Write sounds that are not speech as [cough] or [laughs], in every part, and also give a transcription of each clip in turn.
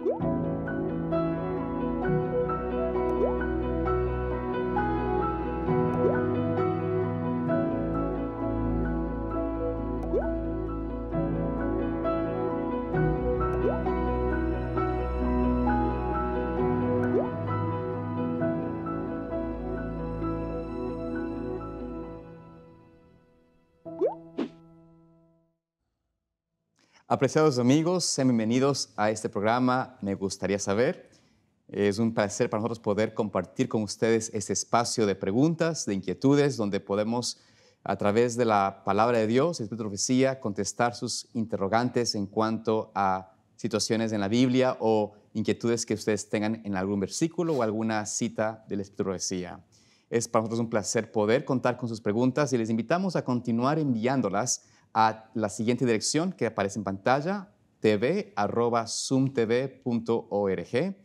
Música Apreciados amigos, sean bienvenidos a este programa Me gustaría saber. Es un placer para nosotros poder compartir con ustedes este espacio de preguntas, de inquietudes, donde podemos a través de la palabra de Dios, Espíritu de Profecía, contestar sus interrogantes en cuanto a situaciones en la Biblia o inquietudes que ustedes tengan en algún versículo o alguna cita del Espíritu de Profecía. Es para nosotros un placer poder contar con sus preguntas y les invitamos a continuar enviándolas a la siguiente dirección que aparece en pantalla, tv.zoomtv.org.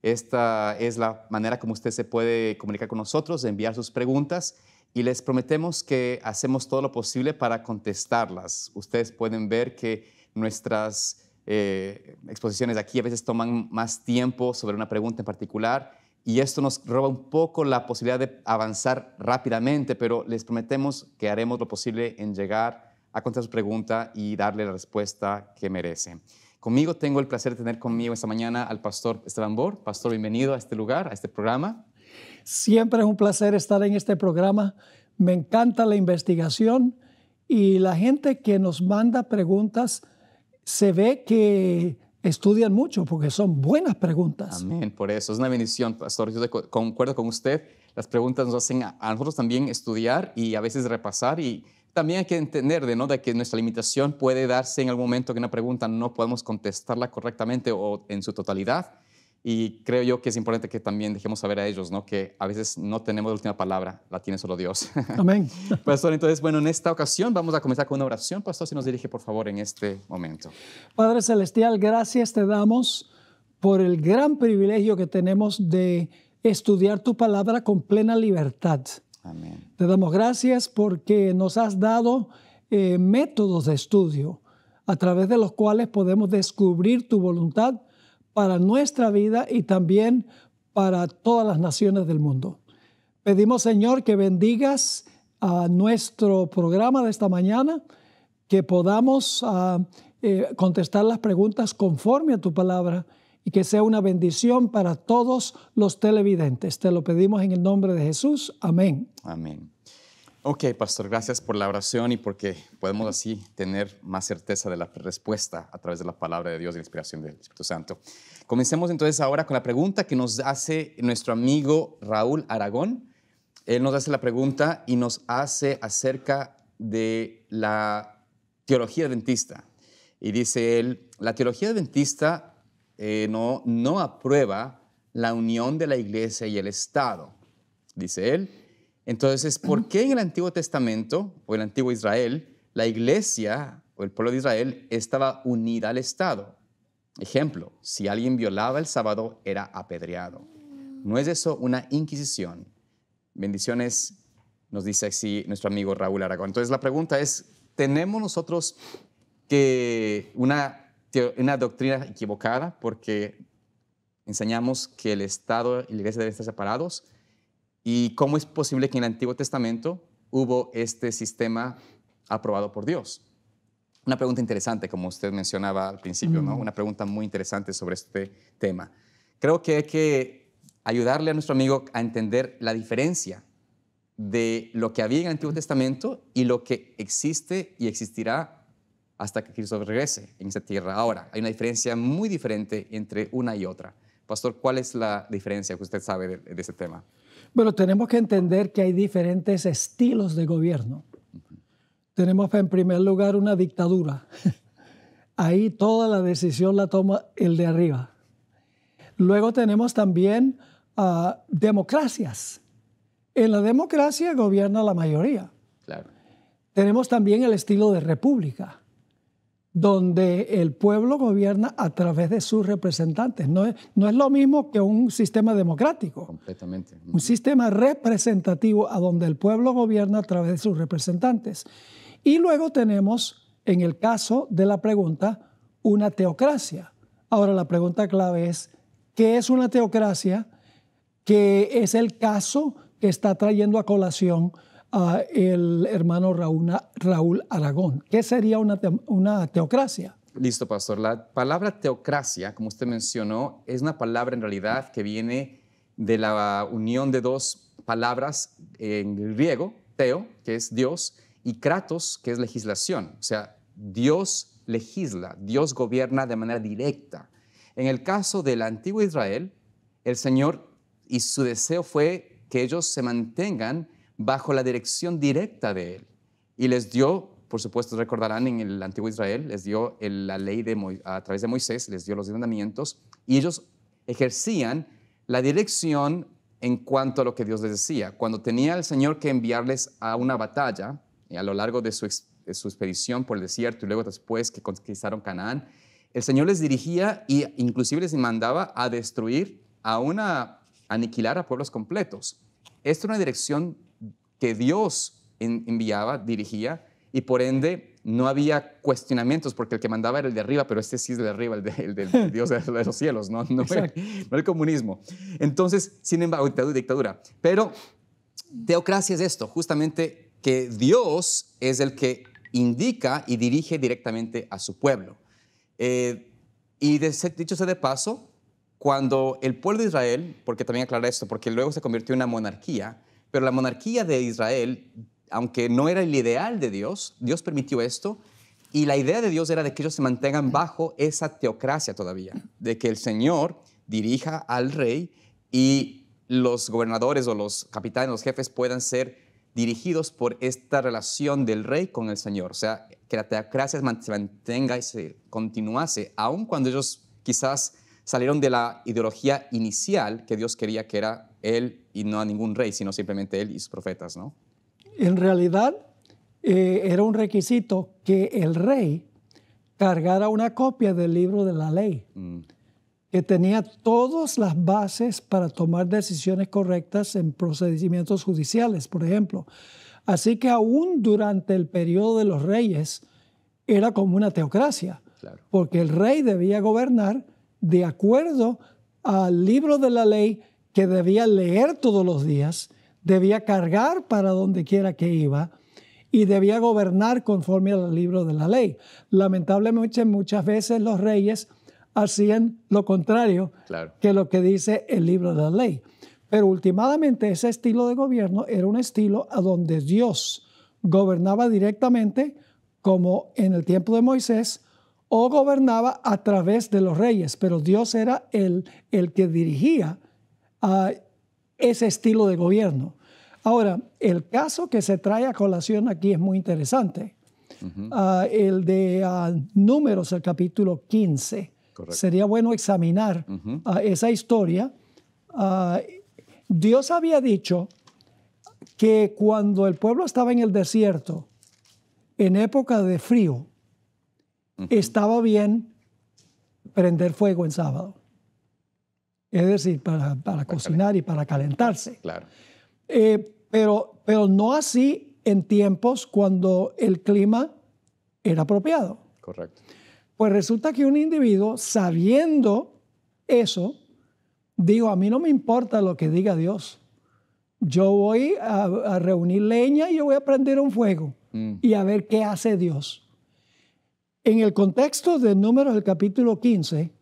Esta es la manera como usted se puede comunicar con nosotros, enviar sus preguntas y les prometemos que hacemos todo lo posible para contestarlas. Ustedes pueden ver que nuestras eh, exposiciones aquí a veces toman más tiempo sobre una pregunta en particular y esto nos roba un poco la posibilidad de avanzar rápidamente, pero les prometemos que haremos lo posible en llegar a contestar su pregunta y darle la respuesta que merece. Conmigo tengo el placer de tener conmigo esta mañana al pastor Esteban Bor. Pastor, bienvenido a este lugar, a este programa. Siempre es un placer estar en este programa. Me encanta la investigación y la gente que nos manda preguntas se ve que estudian mucho porque son buenas preguntas. Amén, por eso es una bendición, pastor. Yo concuerdo con usted. Las preguntas nos hacen a nosotros también estudiar y a veces repasar y también hay que entender de, ¿no? de que nuestra limitación puede darse en algún momento que una pregunta no podemos contestarla correctamente o en su totalidad. Y creo yo que es importante que también dejemos saber a ellos, ¿no? Que a veces no tenemos la última palabra, la tiene solo Dios. [laughs] Amén. Pastor, entonces, bueno, en esta ocasión vamos a comenzar con una oración. Pastor, si nos dirige, por favor, en este momento. Padre Celestial, gracias te damos por el gran privilegio que tenemos de estudiar tu palabra con plena libertad. Te damos gracias porque nos has dado eh, métodos de estudio a través de los cuales podemos descubrir tu voluntad para nuestra vida y también para todas las naciones del mundo. Pedimos, Señor, que bendigas a nuestro programa de esta mañana, que podamos ah, eh, contestar las preguntas conforme a tu palabra y que sea una bendición para todos los televidentes. Te lo pedimos en el nombre de Jesús. Amén. Amén. Ok, pastor, gracias por la oración y porque podemos así tener más certeza de la respuesta a través de la palabra de Dios y la inspiración del Espíritu Santo. Comencemos entonces ahora con la pregunta que nos hace nuestro amigo Raúl Aragón. Él nos hace la pregunta y nos hace acerca de la teología adventista. Y dice él, la teología adventista eh, no, no aprueba la unión de la iglesia y el Estado, dice él. Entonces, ¿por qué en el Antiguo Testamento o el Antiguo Israel la iglesia o el pueblo de Israel estaba unida al Estado? Ejemplo, si alguien violaba el sábado era apedreado. ¿No es eso una inquisición? Bendiciones, nos dice así nuestro amigo Raúl Aragón. Entonces la pregunta es, ¿tenemos nosotros que una una doctrina equivocada porque enseñamos que el Estado y la Iglesia deben estar separados. ¿Y cómo es posible que en el Antiguo Testamento hubo este sistema aprobado por Dios? Una pregunta interesante, como usted mencionaba al principio, ¿no? Una pregunta muy interesante sobre este tema. Creo que hay que ayudarle a nuestro amigo a entender la diferencia de lo que había en el Antiguo Testamento y lo que existe y existirá hasta que Cristo regrese en esta tierra. Ahora, hay una diferencia muy diferente entre una y otra. Pastor, ¿cuál es la diferencia que usted sabe de, de ese tema? Bueno, tenemos que entender que hay diferentes estilos de gobierno. Tenemos en primer lugar una dictadura. [laughs] Ahí toda la decisión la toma el de arriba. Luego tenemos también uh, democracias. En la democracia gobierna la mayoría. Claro. Tenemos también el estilo de república donde el pueblo gobierna a través de sus representantes. No es, no es lo mismo que un sistema democrático. Completamente. Un sistema representativo a donde el pueblo gobierna a través de sus representantes. Y luego tenemos, en el caso de la pregunta, una teocracia, Ahora la pregunta clave es, ¿qué es una teocracia? ¿Qué es el caso que está trayendo a colación el hermano Raúl, Aragón? ¿Qué sería una, una teocracia? Listo, pastor. La palabra teocracia, como usted mencionó, es una palabra en realidad que viene de la unión de dos palabras en griego, teo, que es Dios, y kratos, que es legislación. O sea, Dios legisla, Dios gobierna de manera directa. En el caso del antiguo Israel, el Señor y su deseo fue que ellos se mantengan bajo la dirección directa de Él. Y les dio por supuesto, recordarán en el antiguo Israel, les dio la ley a través de Moisés, les dio los mandamientos y ellos ejercían la dirección en cuanto a lo que Dios les decía. Cuando tenía el Señor que enviarles a una batalla a lo largo de su, expedición por el desierto y luego después que conquistaron Canaán, el Señor les dirigía e inclusive les mandaba a destruir, a una aniquilar a pueblos completos. Esta es una dirección que Dios enviaba, dirigía, y por ende no había cuestionamientos porque el que mandaba era el de arriba, pero este sí es de arriba, el, del [laughs] Dios de, los cielos, ¿no? No, [laughs] el comunismo. Entonces, sin embargo, dictadura. Pero teocracia es esto, justamente que Dios es el que indica y dirige directamente a su pueblo. Eh, y dicho sea de paso, cuando el pueblo de Israel, porque también aclara esto, porque luego se convirtió en una monarquía, pero la monarquía de Israel aunque no era el ideal de Dios, Dios permitió esto y la idea de Dios era de que ellos se mantengan bajo esa teocracia todavía, de que el Señor dirija al rey y los gobernadores o los capitanes, los jefes puedan ser dirigidos por esta relación del rey con el Señor. O sea, que la teocracia se mantenga y se continuase, aun cuando ellos quizás salieron de la ideología inicial que Dios quería que era él y no a ningún rey, sino simplemente él y sus profetas, ¿no? En realidad, eh, era un requisito que el rey cargara una copia del libro de la ley, mm. que tenía todas las bases para tomar decisiones correctas en procedimientos judiciales, por ejemplo. Así que aún durante el periodo de los reyes era como una teocracia, porque el rey debía gobernar de acuerdo al libro de la ley que debía leer todos los días debía cargar para donde quiera que iba y debía gobernar conforme al libro de la ley. Lamentablemente muchas veces los reyes hacían lo contrario que lo que dice el libro de la ley. Pero últimamente ese estilo de gobierno era un estilo a donde Dios gobernaba directamente, como en el tiempo de Moisés, o gobernaba a través de los reyes, pero Dios era el, el que dirigía a ese estilo de gobierno. Ahora, el caso que se trae a colación aquí es muy interesante. Ah, el de ah, Números, el capítulo 15. Sería bueno examinar ah, esa historia. Dios había dicho que cuando el pueblo estaba en el desierto, en época de frío, estaba bien prender fuego en sábado es decir, para, cocinar y para calentarse. Claro. Eh, pero, pero no así en tiempos cuando el clima era apropiado. Correcto. Pues resulta que un individuo, sabiendo eso, digo, a mí no me importa lo que diga Dios. Yo voy a, reunir leña y yo voy a prender un fuego mm. y a ver qué hace Dios. En el contexto de Números del capítulo 15,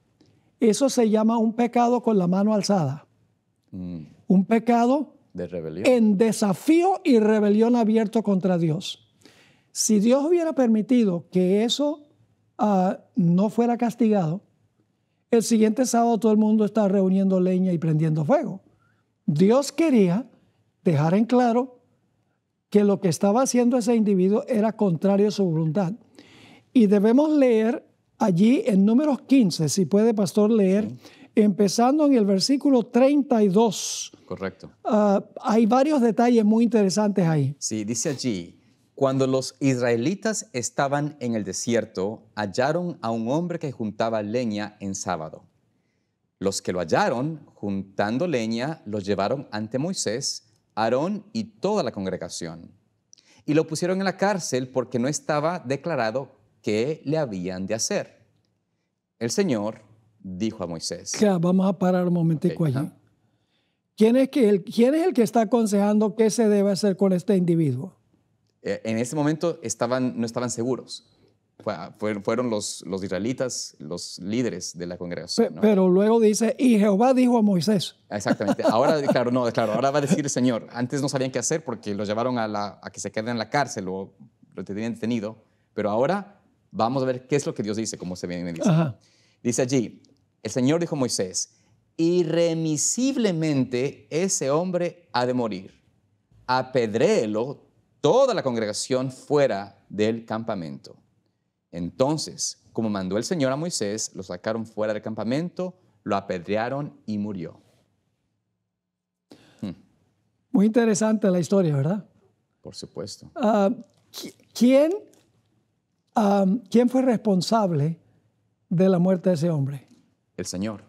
eso se llama un pecado con la mano alzada. Mm. Un pecado de rebelión. en desafío y rebelión abierto contra Dios. Si Dios hubiera permitido que eso ah, no fuera castigado, el siguiente sábado todo el mundo está reuniendo leña y prendiendo fuego. Dios quería dejar en claro que lo que estaba haciendo ese individuo era contrario a su voluntad. Y debemos leer allí en números 15, si puede, pastor, leer, empezando en el versículo 32. Correcto. Ah, hay varios detalles muy interesantes ahí. Sí, dice allí, cuando los israelitas estaban en el desierto, hallaron a un hombre que juntaba leña en sábado. Los que lo hallaron juntando leña los llevaron ante Moisés, Aarón y toda la congregación. Y lo pusieron en la cárcel porque no estaba declarado qué le habían de hacer. El Señor dijo a Moisés. Ya, vamos a parar un momentico allí. ¿Quién es, que el, ¿Quién es el que está aconsejando qué se debe hacer con este individuo? Eh, en ese momento estaban, no estaban seguros. Fueron los, los israelitas, los líderes de la congregación. Pero luego dice, y Jehová dijo a Moisés. Exactamente. Ahora, [laughs] claro, no, claro, ahora va a decir el Señor. Antes no sabían qué hacer porque los llevaron a, la, a que se queden en la cárcel o lo tenían detenido. Pero ahora vamos a ver qué es lo que Dios dice, como se viene y dice. Dice allí, el Señor dijo a Moisés, irremisiblemente ese hombre ha de morir. Apedréelo toda la congregación fuera del campamento. Entonces, como mandó el Señor a Moisés, lo sacaron fuera del campamento, lo apedrearon y murió. Hmm. Muy interesante la historia, ¿verdad? Por supuesto. Ah, ¿quién, ¿Quién fue responsable de la muerte de ese hombre? El Señor.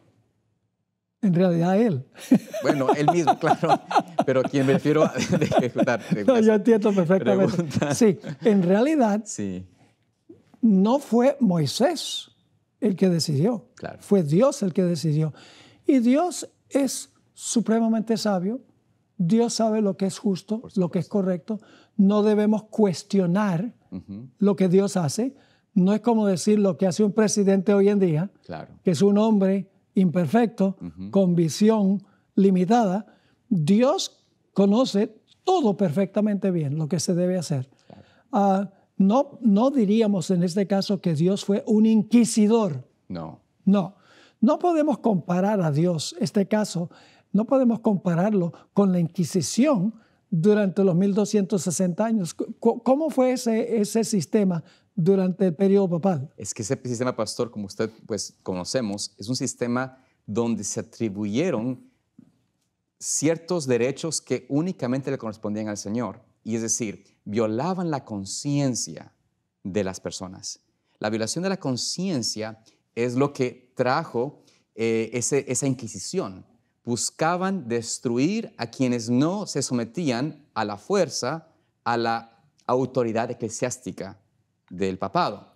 En realidad él. Bueno, él mismo, claro, pero quien me refiero a [laughs] ejecutar. No, yo entiendo perfectamente. Sí, en realidad sí. no fue Moisés el que decidió, claro. fue Dios el que decidió. Y Dios es supremamente sabio, Dios sabe lo que es justo, lo que es correcto, no debemos cuestionar lo que Dios hace, no es como decir lo que hace un presidente hoy en día, claro. que es un hombre imperfecto, con visión limitada, Dios conoce todo perfectamente bien lo que se debe hacer. Ah, no, no diríamos en este caso que Dios fue un inquisidor. No. No. No podemos comparar a Dios, este caso, no podemos compararlo con la Inquisición durante los 1260 años. ¿Cómo fue ese, ese sistema durante el periodo papal. Es que ese sistema pastor, como usted pues conocemos, es un sistema donde se atribuyeron ciertos derechos que únicamente le correspondían al Señor. Y es decir, violaban la conciencia de las personas. La violación de la conciencia es lo que trajo eh, ese, esa inquisición. Buscaban destruir a quienes no se sometían a la fuerza, a la autoridad eclesiástica del papado.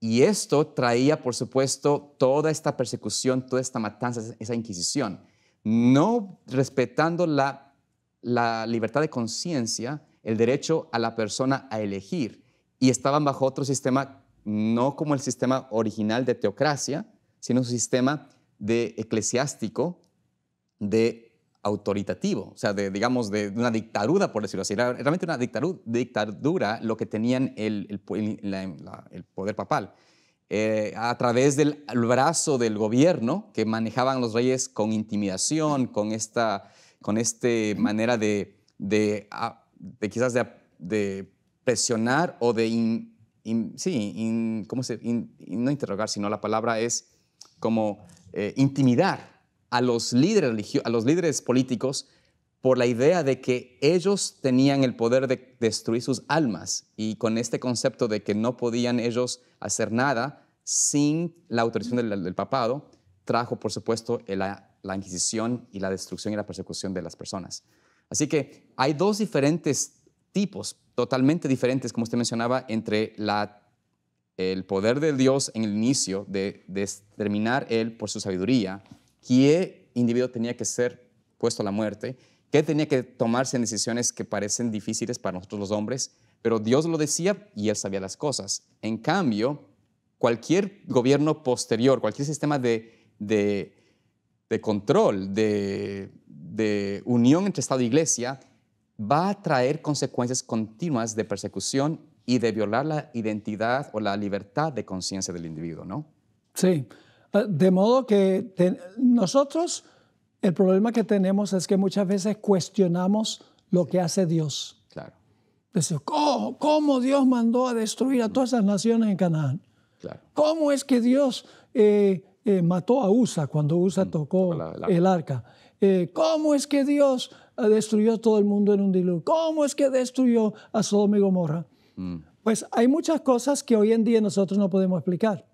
Y esto traía, por supuesto, toda esta persecución, toda esta matanza, esa inquisición, no respetando la, la libertad de conciencia, el derecho a la persona a elegir. Y estaban bajo otro sistema, no como el sistema original de teocracia, sino un sistema de eclesiástico, de autoritativo, o sea, de, digamos, de, una dictadura, por decirlo así. Era realmente una dictadura, lo que tenían el, el, poder papal. Eh, a través del brazo del gobierno que manejaban los reyes con intimidación, con esta con este manera de, de, quizás de, presionar o de, sí, ¿cómo se, no interrogar, sino la palabra es como eh, intimidar a los líderes, a los líderes políticos por la idea de que ellos tenían el poder de destruir sus almas y con este concepto de que no podían ellos hacer nada sin la autorización del, papado, trajo, por supuesto, la, Inquisición y la destrucción y la persecución de las personas. Así que hay dos diferentes tipos, totalmente diferentes, como usted mencionaba, entre la, el poder de Dios en el inicio de, de Él por su sabiduría qué individuo tenía que ser puesto a la muerte, qué tenía que tomarse en decisiones que parecen difíciles para nosotros los hombres, pero Dios lo decía y él sabía las cosas. En cambio, cualquier gobierno posterior, cualquier sistema de, de, control, de, de unión entre Estado e Iglesia, va a traer consecuencias continuas de persecución y de violar la identidad o la libertad de conciencia del individuo, ¿no? Sí. De modo que nosotros, el problema que tenemos es que muchas veces cuestionamos lo que hace Dios. Claro. ¿cómo, Dios mandó a destruir a todas esas naciones en Canaán? Claro. ¿Cómo es que Dios eh, eh, mató a Usa cuando Usa mm, tocó el arca? Eh, ¿Cómo es que Dios destruyó todo el mundo en un diluvio? ¿Cómo es que destruyó a Sodoma y Gomorra? Mm. Pues hay muchas cosas que hoy en día nosotros no podemos explicar.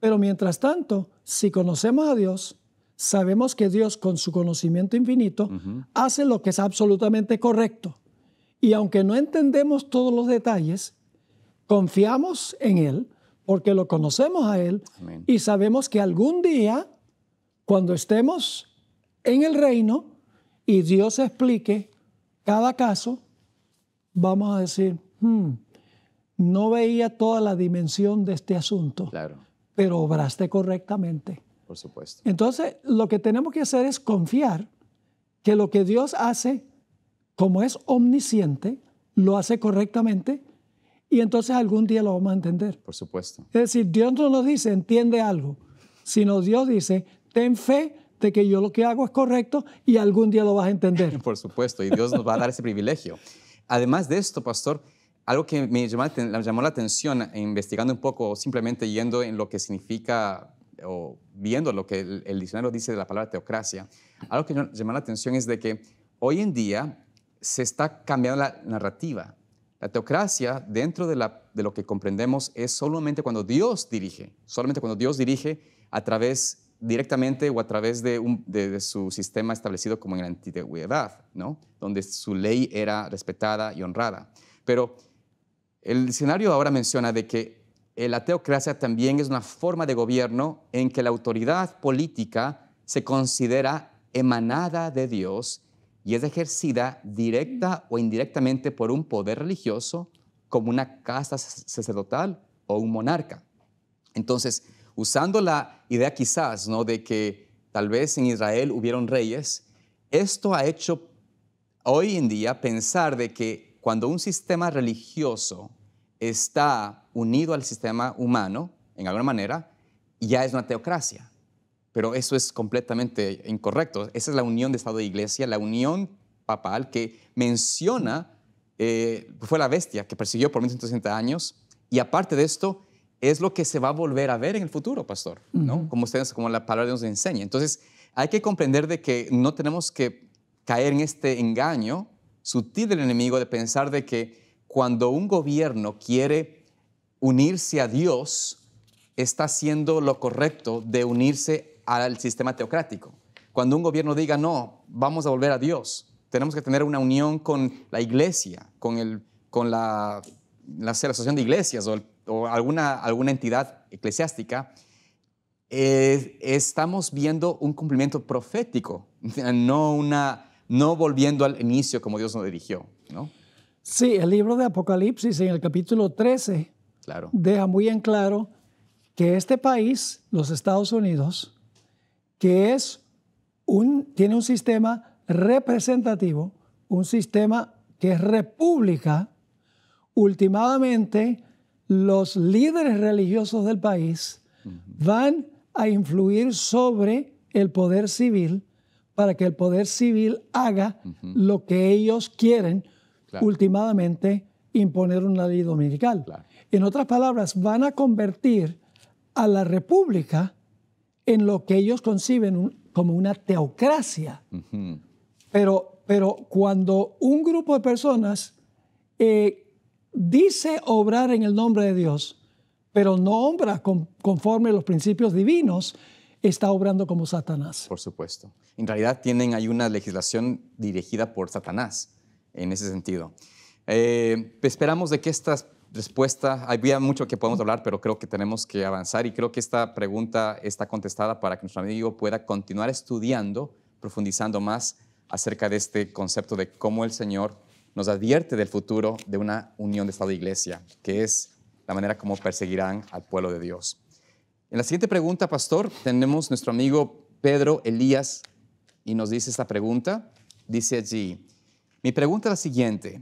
Pero mientras tanto, si conocemos a Dios, sabemos que Dios con su conocimiento infinito hace lo que es absolutamente correcto. Y aunque no entendemos todos los detalles, confiamos en Él porque lo conocemos a Él y sabemos que algún día, cuando estemos en el reino y Dios explique cada caso, vamos a decir, hmm, no veía toda la dimensión de este asunto, claro. Pero obraste correctamente. Por supuesto. Entonces, lo que tenemos que hacer es confiar que lo que Dios hace, como es omnisciente, lo hace correctamente y entonces algún día lo vamos a entender. Por supuesto. Es decir, Dios no nos dice, entiende algo, sino Dios dice, ten fe de que yo lo que hago es correcto y algún día lo vas a entender. [laughs] Por supuesto, y Dios nos va a dar ese privilegio. Además de esto, pastor, algo que me llamó, la atención investigando un poco, simplemente yendo en lo que significa o viendo lo que el, diccionario dice de la palabra teocracia, algo que me llamó la atención es de que hoy en día se está cambiando la narrativa. La teocracia, dentro de, la, de lo que comprendemos, es solamente cuando Dios dirige, solamente cuando Dios dirige a través directamente o a través de, un, de, su sistema establecido como en la antigüedad, ¿no? donde su ley era respetada y honrada. Pero el diccionario ahora menciona de que la teocracia también es una forma de gobierno en que la autoridad política se considera emanada de Dios y es ejercida directa o indirectamente por un poder religioso como una casta sacerdotal o un monarca. Entonces, usando la idea quizás ¿no? de que tal vez en Israel hubieron reyes, esto ha hecho hoy en día pensar de que cuando un sistema religioso está unido al sistema humano, en alguna manera, ya es una teocracia. Pero eso es completamente incorrecto. Esa es la unión de Estado e Iglesia, la unión papal que menciona, eh, fue la bestia que persiguió por 1160 años, y aparte de esto, es lo que se va a volver a ver en el futuro, pastor, ¿no? Como ustedes, como la palabra de Dios enseña. Entonces, hay que comprender de que no tenemos que caer en este engaño sutil del enemigo de pensar de que cuando un gobierno quiere unirse a Dios, está haciendo lo correcto de unirse al sistema teocrático. Cuando un gobierno diga, no, vamos a volver a Dios, tenemos que tener una unión con la iglesia, con, el, con la, la asociación de iglesias o alguna, alguna entidad eclesiástica, eh, estamos viendo un cumplimiento profético, [laughs] no, una, no volviendo al inicio como Dios nos dirigió. ¿no? Sí, el libro de Apocalipsis en el capítulo 13 claro. deja muy en claro que este país, los Estados Unidos, que es un, tiene un sistema representativo, un sistema que es república, últimamente los líderes religiosos del país van a influir sobre el poder civil para que el poder civil haga lo que ellos quieren, últimamente imponer una ley dominical. En otras palabras, van a convertir a la república en lo que ellos conciben como una teocracia. pero, pero cuando un grupo de personas eh, dice obrar en el nombre de Dios, pero no obra conforme a los principios divinos, está obrando como Satanás. Por supuesto. En realidad tienen hay una legislación dirigida por Satanás en ese sentido. Eh, esperamos de que esta respuesta, había mucho que podemos hablar, pero creo que tenemos que avanzar y creo que esta pregunta está contestada para que nuestro amigo pueda continuar estudiando, profundizando más acerca de este concepto de cómo el Señor nos advierte del futuro de una unión de Estado e Iglesia, que es la manera como perseguirán al pueblo de Dios. En la siguiente pregunta, pastor, tenemos nuestro amigo Pedro Elías y nos dice esta pregunta. Dice allí, mi pregunta es la siguiente.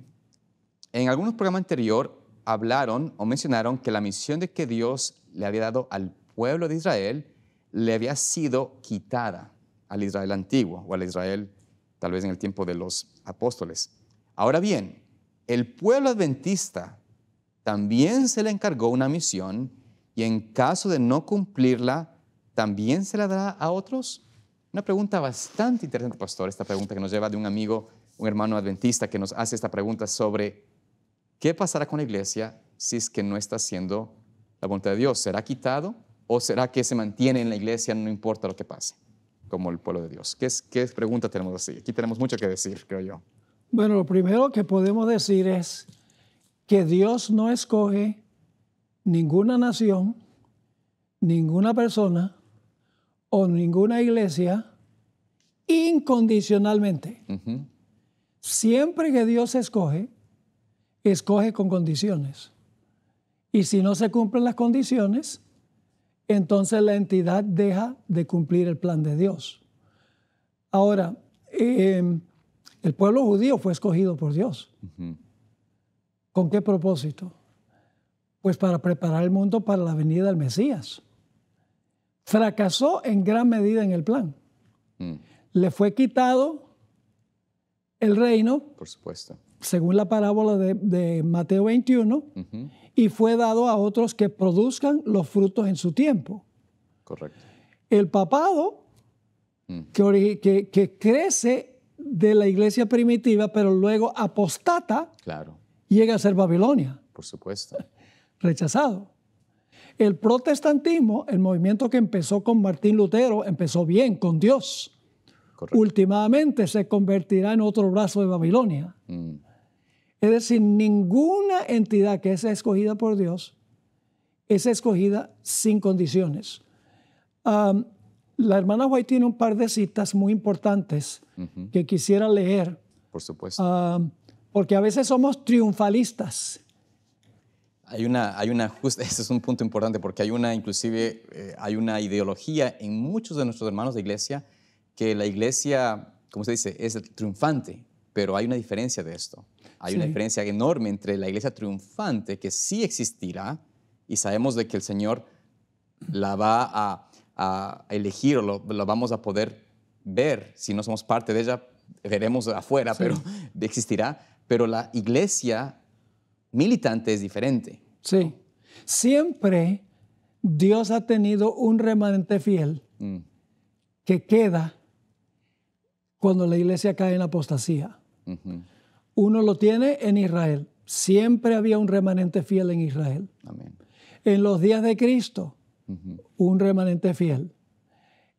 En algún programa anterior hablaron o mencionaron que la misión de que Dios le había dado al pueblo de Israel le había sido quitada al Israel antiguo o al Israel tal vez en el tiempo de los apóstoles. Ahora bien, el pueblo adventista también se le encargó una misión y en caso de no cumplirla, ¿también se la dará a otros? Una pregunta bastante interesante, pastor, esta pregunta que nos lleva de un amigo, un hermano adventista que nos hace esta pregunta sobre qué pasará con la iglesia si es que no está haciendo la voluntad de Dios. ¿Será quitado o será que se mantiene en la iglesia no importa lo que pase, como el pueblo de Dios? ¿Qué, qué pregunta tenemos así? Aquí tenemos mucho que decir, creo yo. Bueno, lo primero que podemos decir es que Dios no escoge ninguna nación ninguna persona o ninguna iglesia incondicionalmente. Siempre que Dios escoge, escoge con condiciones. Y si no se cumplen las condiciones, entonces la entidad deja de cumplir el plan de Dios. Ahora, em, el pueblo judío fue escogido por Dios. ¿Con qué propósito? Pues para preparar el mundo para la venida del Mesías. Fracasó en gran medida en el plan. Mm. Le fue quitado el reino. Por supuesto. Según la parábola de, Mateo 21, y fue dado a otros que produzcan los frutos en su tiempo. Correcto. El papado, mm. que, que, crece de la iglesia primitiva, pero luego apostata, claro. llega a ser Babilonia. Por supuesto. Rechazado. El protestantismo, el movimiento que empezó con Martín Lutero, empezó bien, con Dios. Últimamente se convertirá en otro brazo de Babilonia. Mm. Es decir, ninguna entidad que es escogida por Dios es escogida sin condiciones. la hermana White tiene un par de citas muy importantes que quisiera leer. Por supuesto. porque a veces somos triunfalistas. Hay una, hay una [laughs] ese es un punto importante porque hay una, inclusive, eh, hay una ideología en muchos de nuestros hermanos de iglesia que la iglesia, como se dice, es triunfante, pero hay una diferencia de esto. Hay una diferencia enorme entre la iglesia triunfante, que sí existirá, y sabemos de que el Señor la va a, elegir o lo, vamos a poder ver. Si no somos parte de ella, veremos afuera, pero [laughs] existirá. Pero la iglesia militante es diferente. Sí. Siempre Dios ha tenido un remanente fiel mm. que queda cuando la iglesia cae en apostasía. Uno lo tiene en Israel. Siempre había un remanente fiel en Israel. En los días de Cristo, un remanente fiel.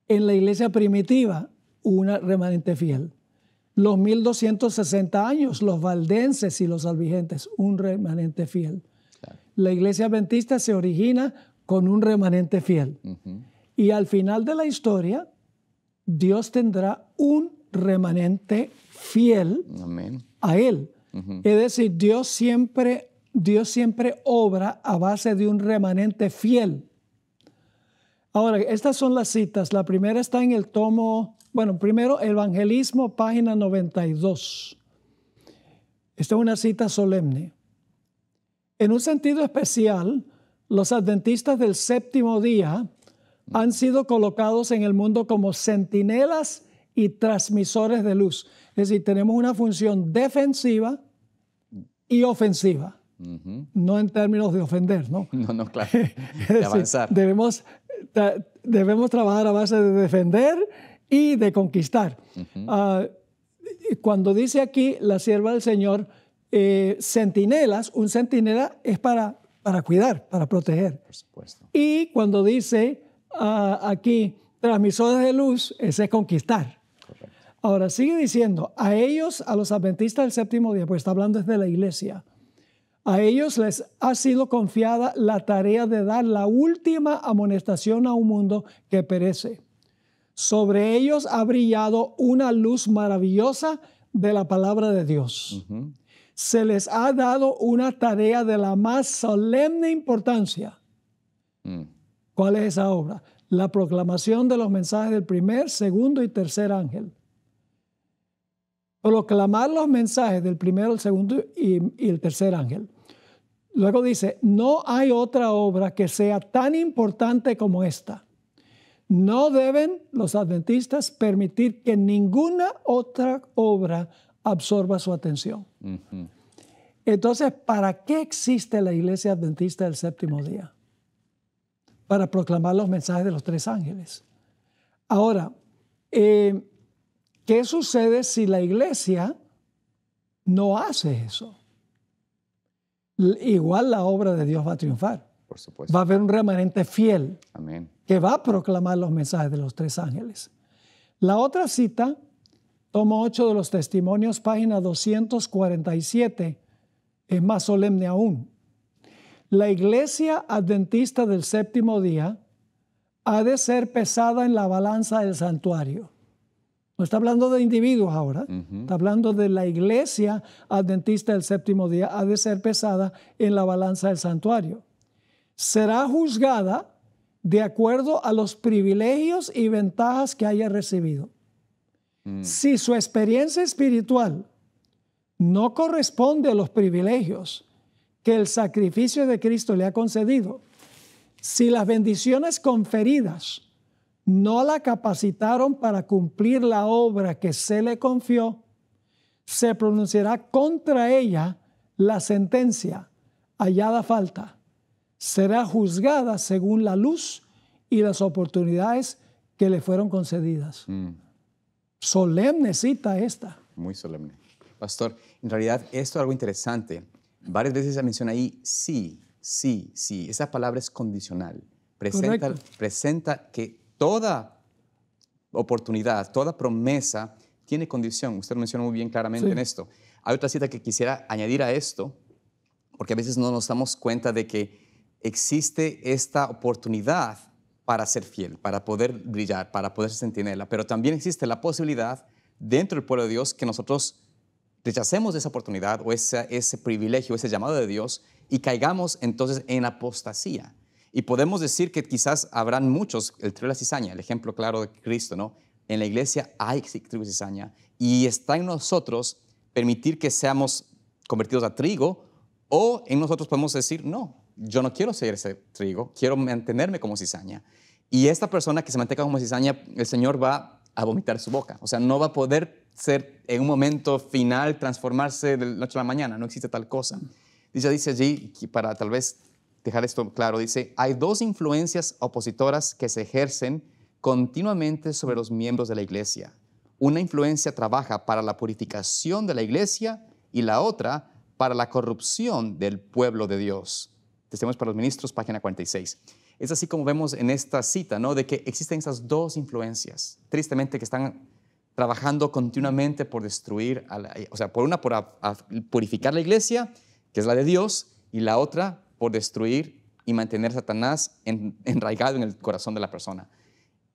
En la iglesia primitiva, un remanente fiel. Los 1260 años, los valdenses y los albigentes, un remanente fiel. La iglesia adventista se origina con un remanente fiel. Y al final de la historia, Dios tendrá un remanente fiel a Él. Es decir, Dios siempre, Dios siempre obra a base de un remanente fiel. Ahora, estas son las citas. La primera está en el tomo, bueno, primero Evangelismo, página 92. Esta es una cita solemne. En un sentido especial, los adventistas del séptimo día han sido colocados en el mundo como centinelas y transmisores de luz. Es decir, tenemos una función defensiva y ofensiva. No en términos de ofender, ¿no? [laughs] No, no, claro. [laughs] De avanzar. debemos, debemos trabajar a base de defender y de conquistar. Ah, cuando dice aquí la sierva del Señor, eh, centinelas, un centinela es para, para cuidar, para proteger. Por supuesto. Y cuando dice ah, aquí transmisores de luz, ese es conquistar. Ahora sigue diciendo, a ellos, a los adventistas del séptimo día, pues está hablando desde la iglesia, a ellos les ha sido confiada la tarea de dar la última amonestación a un mundo que perece. Sobre ellos ha brillado una luz maravillosa de la palabra de Dios. Se les ha dado una tarea de la más solemne importancia. Mm. ¿Cuál es esa obra? La proclamación de los mensajes del primer, segundo y tercer ángel proclamar los mensajes del primero, el segundo y, el tercer ángel. Luego dice, no hay otra obra que sea tan importante como esta. No deben los adventistas permitir que ninguna otra obra absorba su atención. Entonces, ¿para qué existe la iglesia adventista del séptimo día? Para proclamar los mensajes de los tres ángeles. Ahora, eh, ¿Qué sucede si la iglesia no hace eso? Igual la obra de Dios va a triunfar. Por supuesto. Va a haber un remanente fiel Amén. que va a proclamar los mensajes de los tres ángeles. La otra cita, tomo 8 de los testimonios, página 247, es más solemne aún. La iglesia adventista del séptimo día ha de ser pesada en la balanza del santuario. No está hablando de individuos ahora, está hablando de la iglesia adventista del séptimo día, ha de ser pesada en la balanza del santuario. Será juzgada de acuerdo a los privilegios y ventajas que haya recibido. Mm. Si su experiencia espiritual no corresponde a los privilegios que el sacrificio de Cristo le ha concedido, si las bendiciones conferidas no la capacitaron para cumplir la obra que se le confió, se pronunciará contra ella la sentencia hallada falta. Será juzgada según la luz y las oportunidades que le fueron concedidas. Mm. Solemne cita esta. Muy solemne. Pastor, en realidad esto es algo interesante. Varias veces se menciona ahí sí, sí, sí. Esa palabra es condicional. Presenta, presenta que toda oportunidad, toda promesa tiene condición. Usted lo menciona muy bien claramente en esto. Hay otra cita que quisiera añadir a esto, porque a veces no nos damos cuenta de que existe esta oportunidad para ser fiel, para poder brillar, para poder sentirla, pero también existe la posibilidad dentro del pueblo de Dios que nosotros rechacemos esa oportunidad o ese, ese privilegio, ese llamado de Dios y caigamos entonces en apostasía. Y podemos decir que quizás habrán muchos, el trigo de la cizaña, el ejemplo claro de Cristo, ¿no? En la iglesia hay trigo y cizaña y está en nosotros permitir que seamos convertidos a trigo o en nosotros podemos decir, no, yo no quiero ser ese trigo, quiero mantenerme como cizaña. Y esta persona que se mantenga como cizaña, el Señor va a vomitar su boca. O sea, no va a poder ser en un momento final, transformarse de la noche a la mañana. No existe tal cosa. Dice, dice allí, para tal vez dejar esto claro, dice, hay dos influencias opositoras que se ejercen continuamente sobre los miembros de la iglesia. Una influencia trabaja para la purificación de la iglesia y la otra para la corrupción del pueblo de Dios. Testimonios para los ministros, página 46. Es así como vemos en esta cita, ¿no? De que existen esas dos influencias, tristemente, que están trabajando continuamente por destruir, la, o sea, por una por purificar la iglesia, que es la de Dios, y la otra por destruir y mantener Satanás [laughs] enraigado en el corazón de la persona.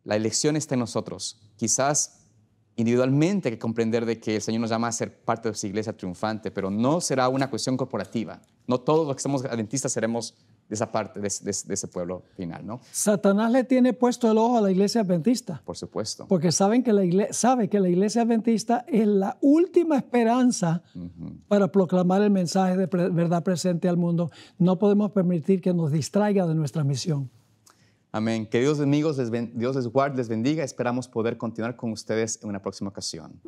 La elección está en nosotros. Quizás individualmente hay que comprender de que el Señor nos llama a ser parte de su iglesia triunfante, pero no será una cuestión corporativa. No todos los que somos adventistas seremos de esa parte, de, ese pueblo final, ¿no? Satanás le tiene puesto el ojo a la iglesia adventista. Por supuesto. Porque saben que la iglesia, sabe que la iglesia adventista es la última esperanza para proclamar el mensaje de verdad presente al mundo. No podemos permitir que nos distraiga de nuestra misión. Amén. Que Dios amigos, Dios les guarde, les bendiga. Esperamos poder continuar con ustedes en una próxima ocasión.